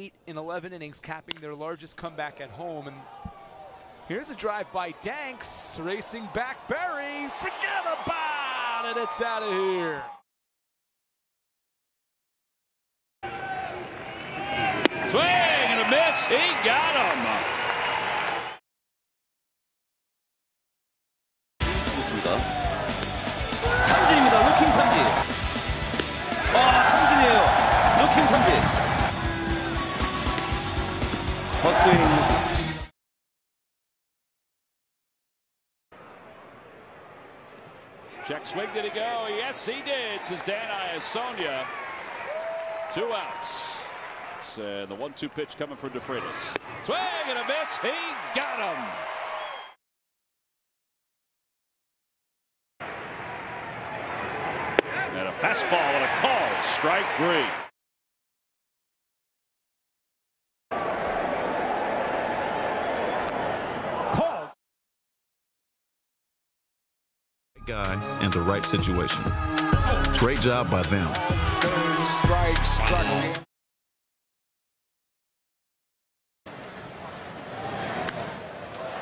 eight in 11 innings, capping their largest comeback at home. And here's a drive by Danks, racing back Barry. Forget about it, it's out of here. Swing Check swing, did he go? Yes, he did, says Dan Iassogna. Two outs. And the one-two pitch coming from DeFreitas. Swing and a miss. He got him. And a fastball and a call. Strike three. Guy in the right situation. Great job by them. Third strike struck him.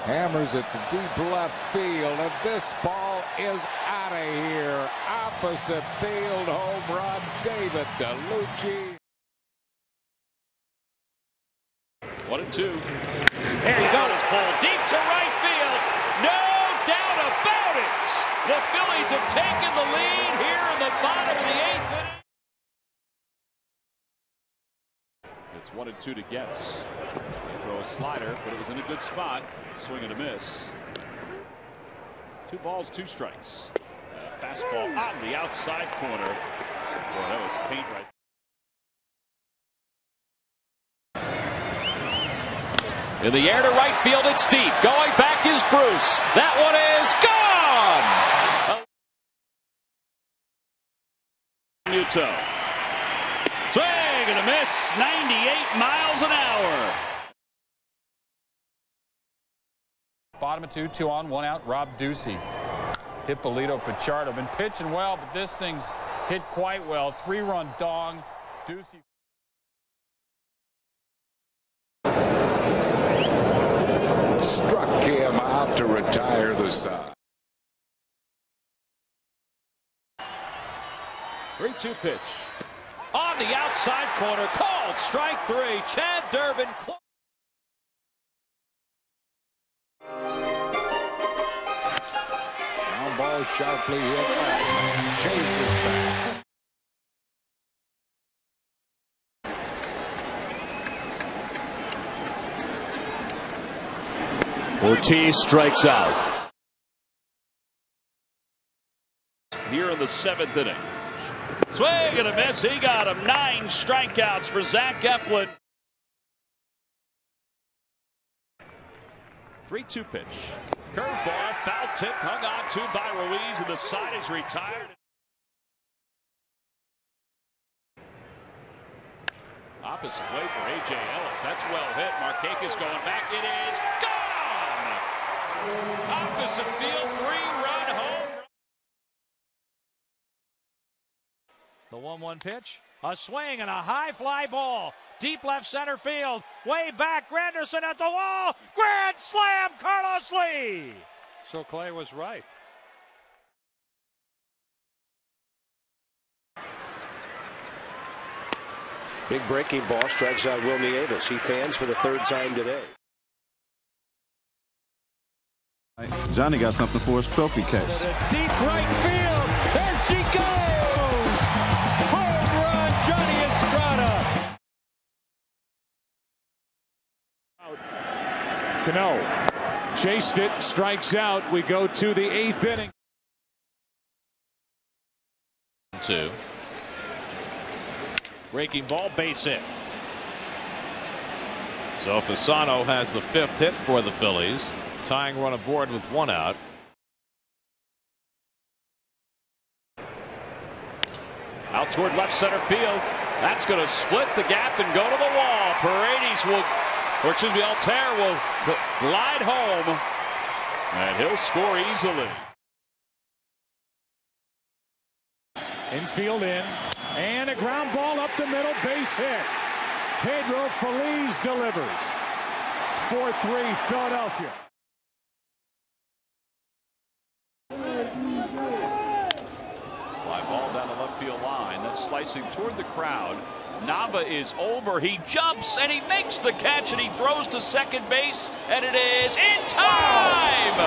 Hammers at the deep left field, and this ball is out of here. Opposite field home run, David Dellucci. One and two. There you go. Is pulled deep to right field. No doubt about it. The Phillies have taken the lead here in the bottom of the eighth inning. It's one and two to Getz. They Throw a slider, but it was in a good spot. Swing and a miss. Two balls, two strikes. And a fastball hmm. on the outside corner. Boy, that was paint right. In the air to right field, it's deep. Going back is Bruce. That one is gone. Muto. Swing and a miss. 98 miles an hour. Bottom of two, two on, one out. Rob Ducey. Hipolito Pichardo been pitching well, but this thing's hit quite well. Three-run dong. Ducey. Struck him out to retire the side. 3 2 pitch. On the outside corner. Called strike three. Chad Durbin. clo- Ground ball sharply hit back. Chases back. Ortiz strikes out. Here in the seventh inning. Swing and a miss. He got him. Nine strikeouts for Zach Eflin. 3 2 pitch. Curveball, foul tip, hung on to by Ruiz, and the side is retired. Opposite way for A.J. Ellis. That's well hit. Markakis going back. It is gone! Opposite field, three-run The 1 1 pitch. A swing and a high fly ball. Deep left center field. Way back. Granderson at the wall. Grand slam, Carlos Lee. So Clay was right. Big breaking ball strikes out Wil Nieves. He fans for the third time today. Johnny got something for his trophy case. Deep right field. Cano chased it, strikes out. We go to the eighth inning. Two. Breaking ball, base hit. So Fasano has the fifth hit for the Phillies, tying run aboard with one out. Out toward left center field. That's going to split the gap and go to the wall. Paredes will, or excuse me, Altair will glide home. And he'll score easily. Infield in. And a ground ball up the middle, base hit. Pedro Feliz delivers. 4-3 Philadelphia. Fly ball down the left field line. That's slicing toward the crowd. Nava is over. He jumps and he makes the catch and he throws to second base and it is in time.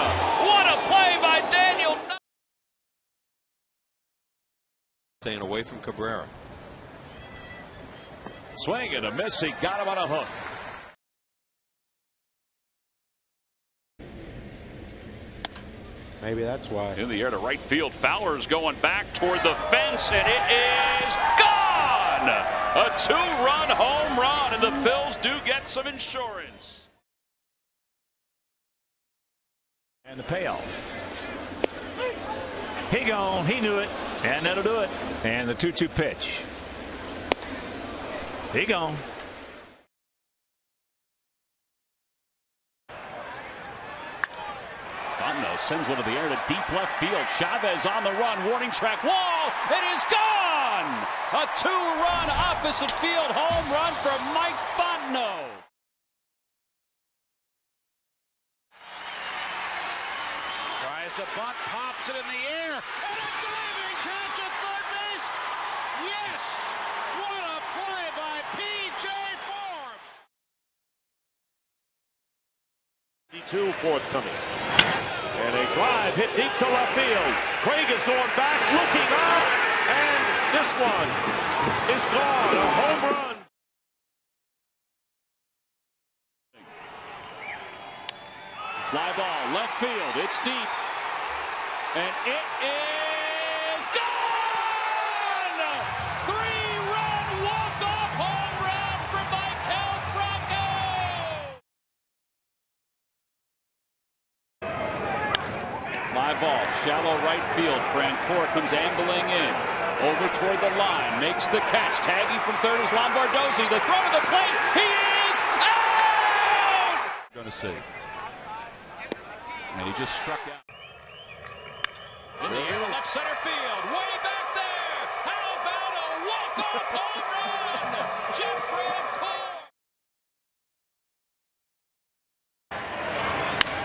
What a play by Daniel. Staying away from Cabrera. Swing and a miss. He got him on a hook. Maybe that's why. In the air to right field. Fowler's going back toward the fence, and it is gone. A two-run home run, and the Phils do get some insurance. And the payoff. He gone. He knew it. And that'll do it. And the 2 2 pitch. He gone. Fontenot sends one to the air to deep left field. Chavez on the run. Warning track. Wall. It is gone. A two-run opposite field home run from Mike Fontenot. Tries to bunt, pops it in the air, and a diving catch at third base. Yes! What a play by P.J. Forbes! 52 forthcoming. And a drive hit deep to left field. Craig is going back, looking up, and this one is gone. A home run. Fly ball, left field. It's deep. And it is gone! Three-run walk-off home run for Maikel Franco! Fly ball, shallow right field. Francoeur comes ambling in. Over toward the line, makes the catch. Tagging from third is Lombardozzi. The throw to the plate. He is out! Going to see. And he just struck out. In the air left center field. Way back there. How about a walk-off home run? Jim Francoeur.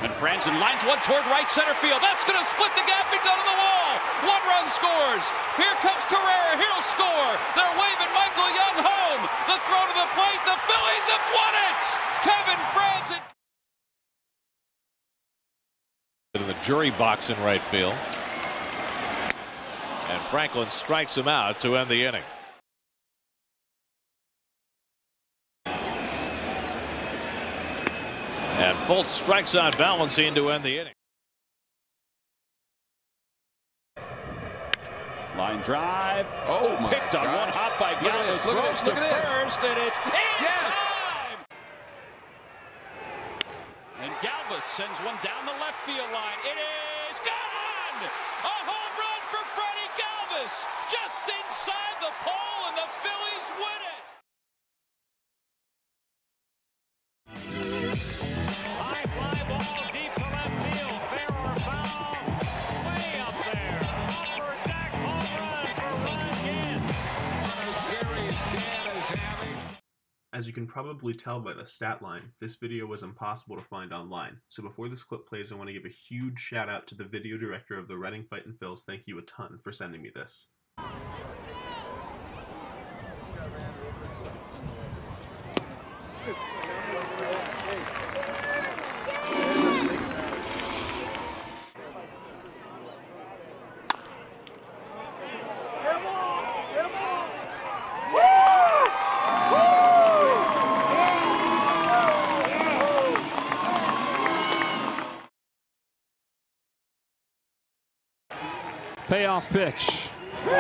And Frandsen lines one toward right center field. That's going to split the gap and go to the wall. One run scores. Here comes Carrera. He'll score. They're waving Michael Young home. The throw to the plate. The Phillies have won it. Kevin Frandsen. in the jury box in right field. And Franklin strikes him out to end the inning. Fultz strikes out Valentine to end the inning. Line drive. Oh, oh my picked on gosh. one hop by Look Galvis. this, look at Throws to look at this. first, and it's in Yes. time. And Galvis sends one down the left field line. It is gone. A home run for Freddie Galvis, just inside the pole, and the Phillies win it. Can probably tell by the stat line, this video was impossible to find online, so before this clip plays I want to give a huge shout out to the video director of the Reading Fightin' Phils, thank you a ton for sending me this. Payoff pitch.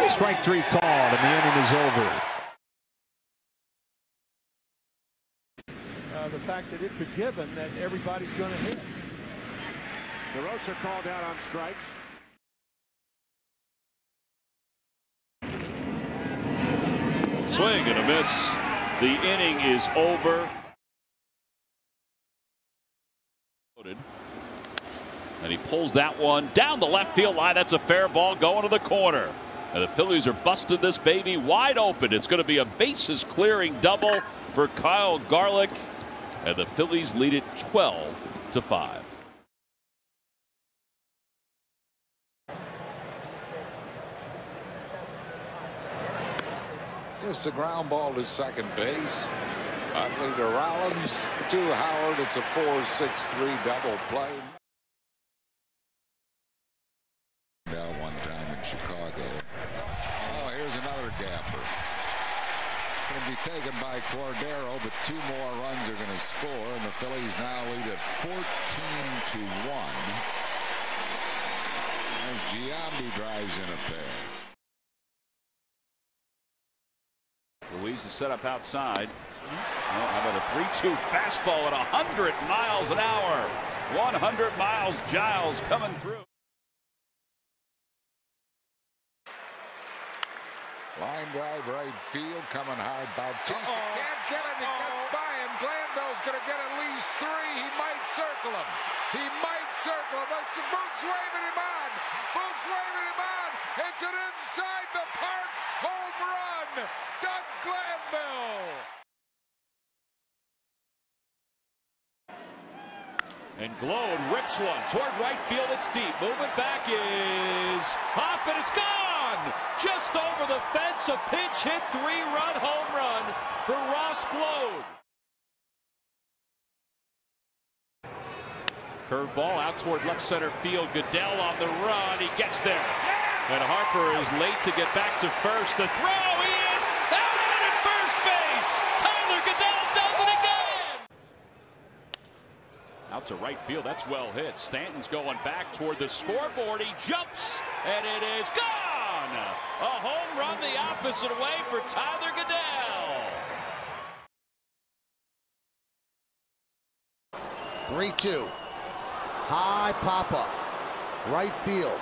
Strike three called, and the inning is over. uh, the fact that it's a given that everybody's going to hit. DeRosa called out on strikes. Swing and a miss. The inning is over. And he pulls that one down the left field line. That's a fair ball going to the corner. And the Phillies are busted this baby wide open. It's going to be a bases clearing double for Kyle Garlick, and the Phillies lead it 12 to 5. Just a ground ball to second base. Utley to Rollins to Howard. It's a 4-6-3 double play. Down one time in Chicago. Oh, here's another gapper. Going to be taken by Cordero, but two more runs are going to score, and the Phillies now lead at 14 to one. As Giambi drives in a pair. Louise is set up outside. Well, how about a 3-2 fastball at 100 miles an hour? 100 miles Giles coming through. Line drive right field coming hard. Bautista oh. can't get him. He oh. gets by him. Glanville's going to get at least three. He might circle him. He might circle him. But Boog's waving him on. Boog's waving him on. It's an inside the park home run. Doug Glanville. And Gload rips one toward right field. It's deep. Moving back is Hop, and it's gone! Just over the fence, a pinch hit three-run home run for Ross Gload. Curveball out toward left center field. Goeddel on the run. He gets there. And Harper is late to get back to first. The throw, he is out at first base. Tyler Goeddel does it again. Out to right field. That's well hit. Stanton's going back toward the scoreboard. He jumps, and it is gone. A home run the opposite way for Tyler Goeddel. 3-2. High pop-up. Right field.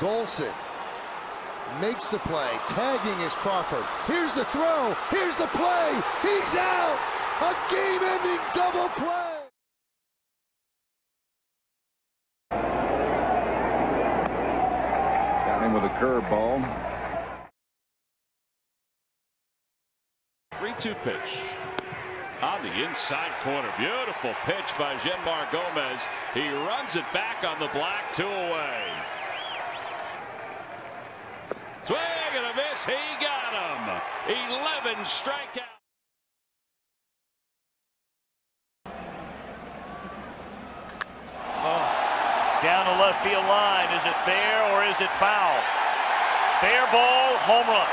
Golson makes the play. Tagging is Crawford. Here's the throw. Here's the play. He's out. A game-ending double play. Got him with a curveball. 3-2 pitch on the inside corner. Beautiful pitch by Jeanmar Gomez. He runs it back on the black, two away. Swing and a miss. He got him. 11 strikeouts. Oh, down the left field line. Is it fair or is it foul? Fair ball, home run.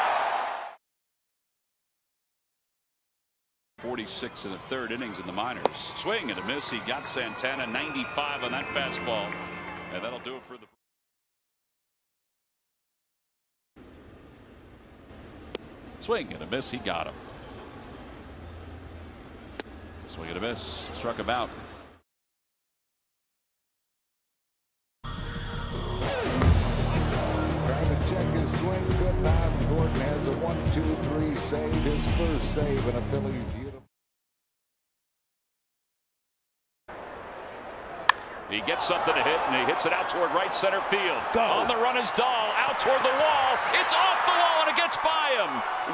46 in the third innings in the minors. Swing and a miss. He got Santana 95 on that fastball. And that'll do it for the. Swing and a miss. He got him. Swing and a miss. Struck him out. Swing. Good time. Gordon has a one, two, three save. His first save in a Phillies uniform. He gets something to hit, and he hits it out toward right center field. Go. On the run is Dahl, out toward the wall. It's off the wall, and it gets by him.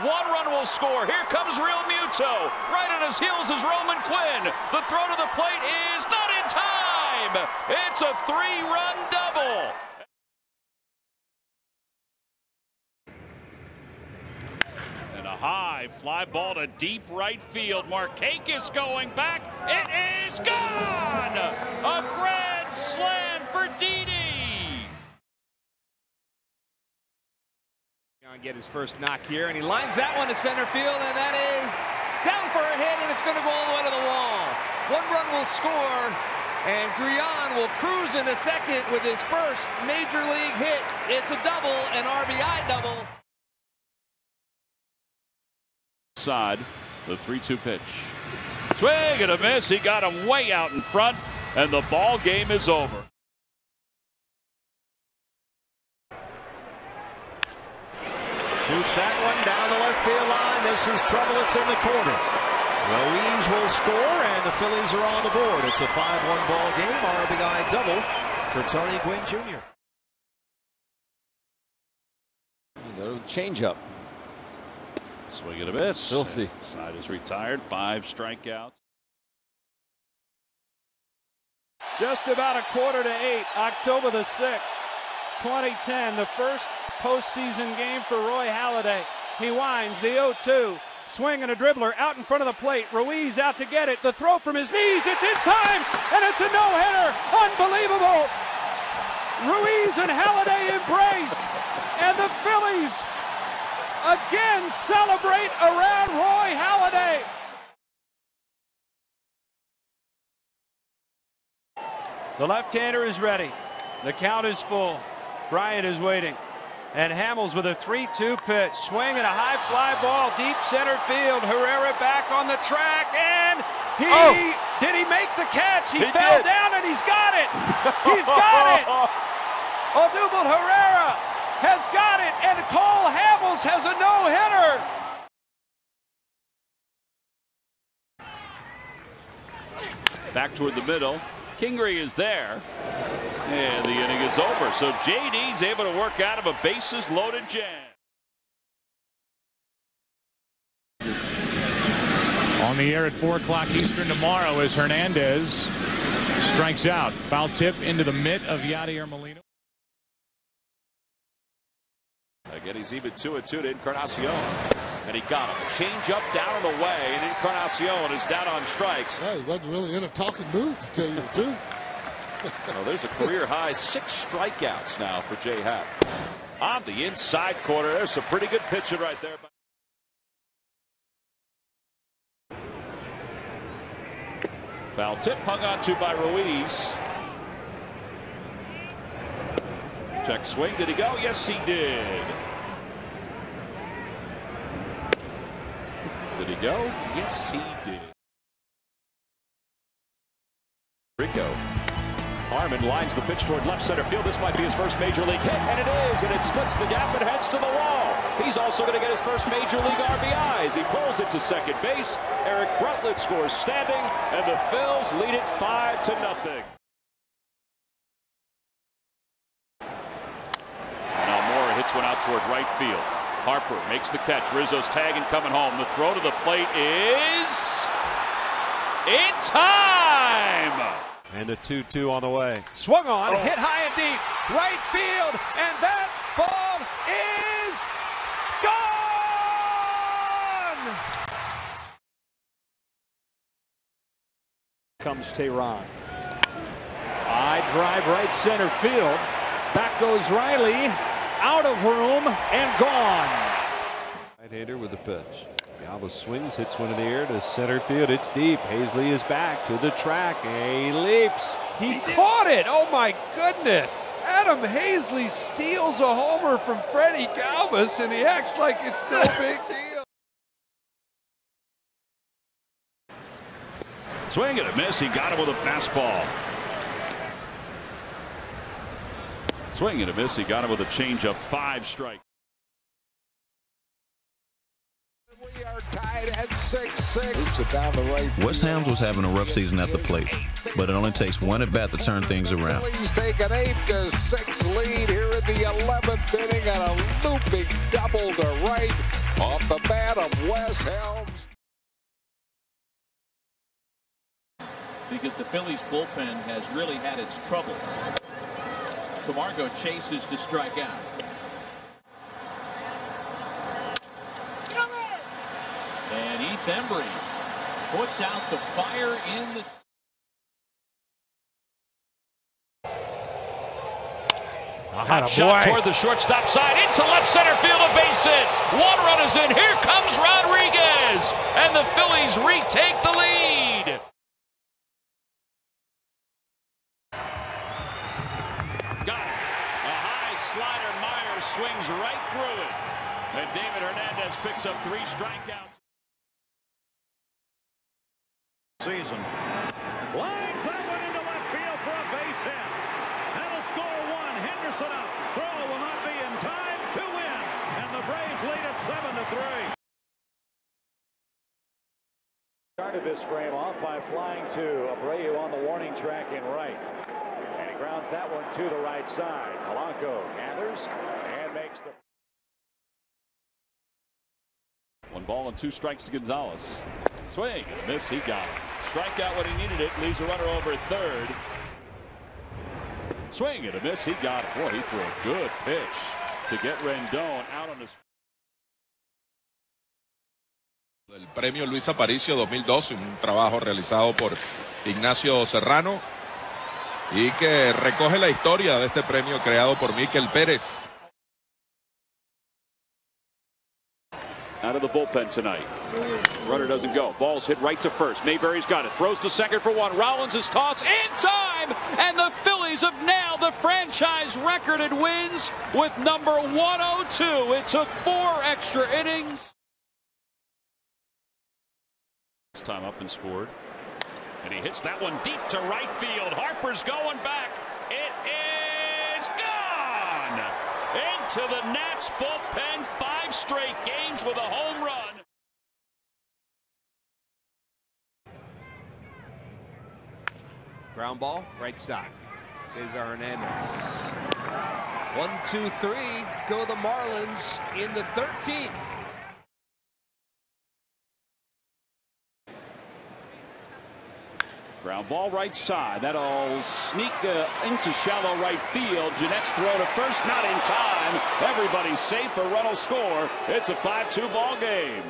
One run will score. Here comes Realmuto. Right on his heels is Roman Quinn. The throw to the plate is not in time. It's a three-run double. And a high fly ball to deep right field. Markakis going back. It is gone. A grand slam for Didi. Get his first knock here, and he lines that one to center field, and that is down for a hit, and it's going to go all the way to the wall. One run will score, and Grullon will cruise in the second with his first major league hit. It's a double, an RBI double. Side, the 3-2 pitch. Swing and a miss. He got him way out in front, and the ball game is over. Shoots that one down the left field line. This is trouble. It's in the corner. Ruiz will score, and the Phillies are on the board. It's a 5-1 ball game. RBI double for Tony Gwynn Jr. You go change up. Swing and a miss. Filthy. Side is retired. Five strikeouts. Just about a quarter to eight, October the 6th, 2010, the first postseason game for Roy Halladay. He winds the 0 2. Swing and a dribbler out in front of the plate. Ruiz out to get it. The throw from his knees. It's in time, and it's a no hitter. Unbelievable. Ruiz and Halladay embrace, and the Phillies again celebrate around Roy Halladay. The left-hander is ready. The count is full. Bryant is waiting. And Hamels with a 3-2 pitch. Swing and a high fly ball deep center field. Herrera back on the track and he Oh. did he make the catch? He, He fell did. down and he's got it. He's got it. Odubel Herrera has got it and Cole Hamels has a no-hitter. Back toward the middle. Kingery is there. And the inning is over. So JD's able to work out of a bases loaded jam. On the air at 4 o'clock Eastern tomorrow as Hernandez strikes out. Foul tip into the mitt of Yadier Molina. Again, he's even 2 and 2 to Encarnacion. And he got him. Change up down the way and away. And Encarnacion is down on strikes. Yeah, he wasn't really in a talking mood, to tell you the truth. Well, there's a career high six strikeouts now for Jay Happ. On the inside corner, there's some pretty good pitching right there. Foul tip hung on to by Ruiz. Check swing. Did he go? Yes, he did. Did he go? Yes, he did. Rico. Harman lines the pitch toward left center field. This might be his first major league hit, and it is, and it splits the gap and heads to the wall. He's also going to get his first major league RBIs. He pulls it to second base. Eric Bruntlett scores standing, and the Phils lead it five to nothing. Now Mora hits one out toward right field. Harper makes the catch. Rizzo's tagging coming home. The throw to the plate is in time. And the 2-2 on the way. Swung on, oh. hit high and deep, right field, and that ball is gone! Comes Tehran. I drive right center field. Back goes Riley. Out of room and gone. Right-hander with the pitch. Galva swings, hits one in the air to center field. It's deep. Haseley is back to the track. He leaps. He caught it. Oh my goodness. Adam Haseley steals a homer from Freddie Galvis and he acts like it's no big deal. Swing and a miss. He got him with a fastball. Swing and a miss. He got him with a changeup. Five strike. We are tied at 6-6. down the right. Wes Helms was having a rough season at the plate, but it only takes one at bat to turn things around. Phillies take an 8 to 6 lead here in the 11th inning and a looping double to right off the bat of Wes Helms. because the Phillies bullpen has really had its trouble. Camargo chases to strike out. And Heath Hembree puts out the fire in the. Atta shot toward the shortstop side into left center field, a base hit. One run is in. Here comes Rodriguez, and the Phillies retake the lead. Got it. A high slider. Meyer swings right through it. And David Hernandez picks up three strikeouts. Season. Lines that one into left field for a base hit. That'll score one. Henderson up. Throw will not be in time to win. And the Braves lead at 7 to 3. Started this frame off by flying to Abreu on the warning track in right. And he grounds that one to the right side. Polanco gathers and makes the ball and two strikes to Gonzalez. Swing and miss. He got it. Strikeout when he needed it. Leaves a runner over at third. Swing and a miss. He got it. Boy, he threw a good pitch to get Rendon out on his. El premio Luis Aparicio 2012, un trabajo realizado por Ignacio Serrano y que recoge la historia de este premio creado por Miquel Pérez. Out of the bullpen tonight. Runner doesn't go. Ball's hit right to first. Mayberry's got it. Throws to second for one. Rollins is tossed in time. And the Phillies have nailed the franchise record in wins with number 102. It took four extra innings. This time up and scored. And he hits that one deep to right field. Harper's going back. It is gone! Into the Nats bullpen. Five straight games with a home run. Ground ball, right side. Cesar Hernandez. One, two, three. Go the Marlins in the 13th. Ground ball right side. That'll sneak uh, into shallow right field. Jeanette's throw to first, not in time. Everybody's safe. A run will score. It's a 5-2 ball game.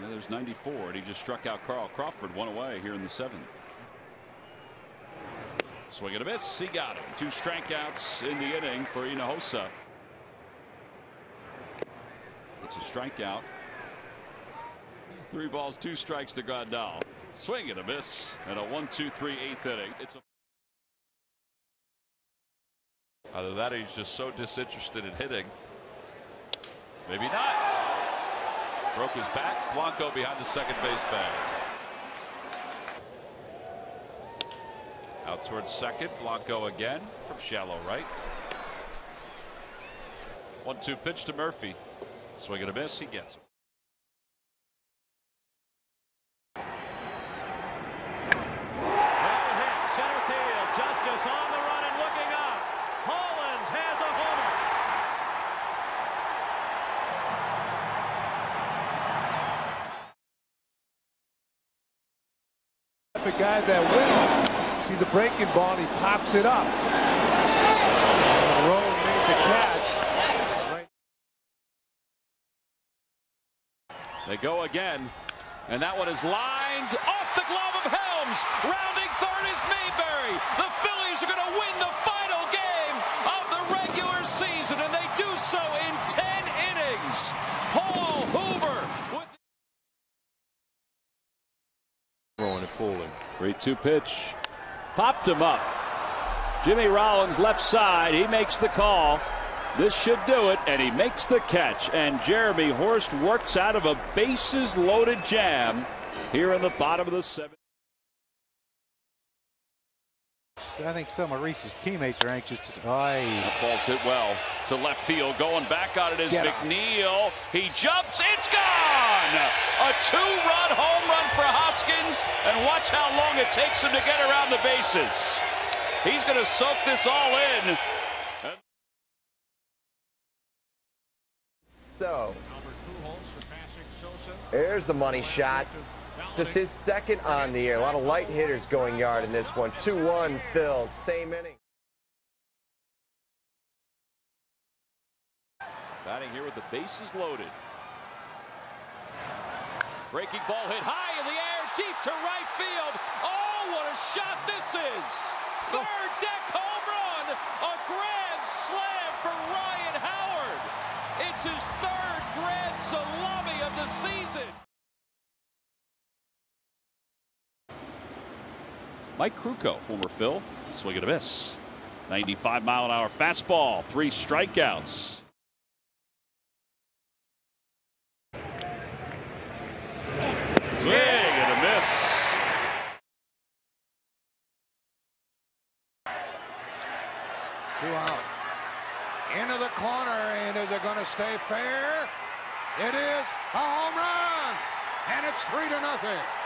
Yeah, there's 94, and he just struck out Carl Crawford one away here in the seventh. Swing and a miss. He got him. Two strikeouts in the inning for Hinojosa. It's a strikeout. Three balls, two strikes to Grandal. Swing and a miss, and a one, two, three, eighth inning. It's a Either that or he's just so disinterested in hitting. Maybe not. Broke his back. Blanco behind the second base bag. Out towards second. Blanco again from shallow right. One two pitch to Murphy. Swing and a miss. He gets it. Well hit, center field. Justice on the run and looking up. Hollins has a homer. The guy that will see the breaking ball he pops it up. Monroe made the catch. They go again, and that one is lined off the glove of Helms. Rounding third is Mayberry. The Phillies are going to win the final 3 2 pitch. Popped him up. Jimmy Rollins left side. He makes the call. This should do it, and he makes the catch. And Jeremy Horst works out of a bases loaded jam here in the bottom of the seventh. I think some of Rhys's teammates are anxious to say, That ball's hit well to left field. Going back on it is Get McNeil. He jumps. It's gone. A two-run home run for Hoskins. And watch how long it takes him to get around the bases. He's going to soak this all in. So, there's the money shot. Just his second on the air. A lot of light hitters going yard in this one. 2-1 Phil, same inning. Batting here with the bases loaded. Breaking ball hit high in the air, deep to right field. Oh, what a shot this is! Third deck home run, a grand slam for Ryan Howard. It's his third grand salami of the season. Mike Krukow, former Phil, swing and a miss. 95 mile an hour fastball, three strikeouts. Swing and a miss. Two out. into the corner, and is it going to stay fair? It is a home run, and it's three to nothing.